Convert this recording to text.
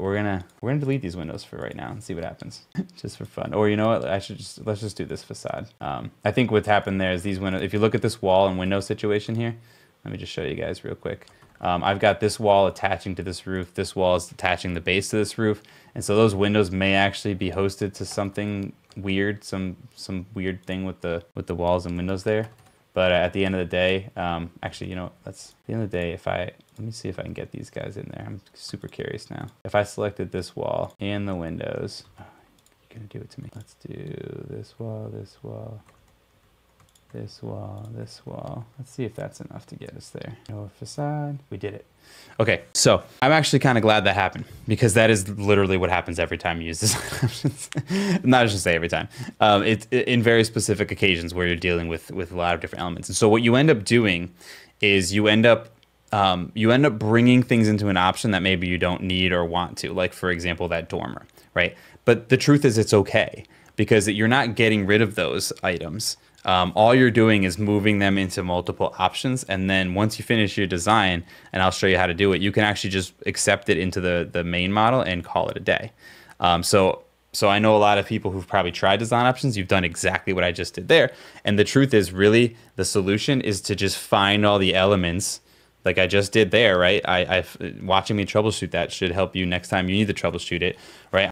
we're gonna we're gonna delete these windows for right now and see what happens, just for fun. Or you know what? I should just let's just do this facade. Um, I think what's happened there is these windows. If you look at this wall and window situation here, let me just show you guys real quick. Um, I've got this wall attaching to this roof. This wall is attaching the base to this roof, and so those windows may actually be hosted to something weird, some some weird thing with the with the walls and windows there. But at the end of the day, um, actually, you know, that's the end of the day. If I let me see if I can get these guys in there. I'm super curious now. If I selected this wall and the windows, oh, you're gonna do it to me. Let's do this wall, this wall, this wall, this wall. Let's see if that's enough to get us there. No facade. We did it. Okay, so I'm actually kind of glad that happened because that is literally what happens every time you use design options. Not just say every time. Um, it's in very specific occasions where you're dealing with with a lot of different elements. And so what you end up doing is you end up um, you end up bringing things into an option that maybe you don't need or want to. Like for example, that dormer, right? But the truth is, it's okay because you're not getting rid of those items um, all you're doing is moving them into multiple options. And then once you finish your design, and I'll show you how to do it, you can actually just accept it into the, the main model and call it a day. Um, so, so I know a lot of people who've probably tried design options. You've done exactly what I just did there. And the truth is really the solution is to just find all the elements like I just did there, right? I, I watching me troubleshoot that should help you next time you need to troubleshoot it, right?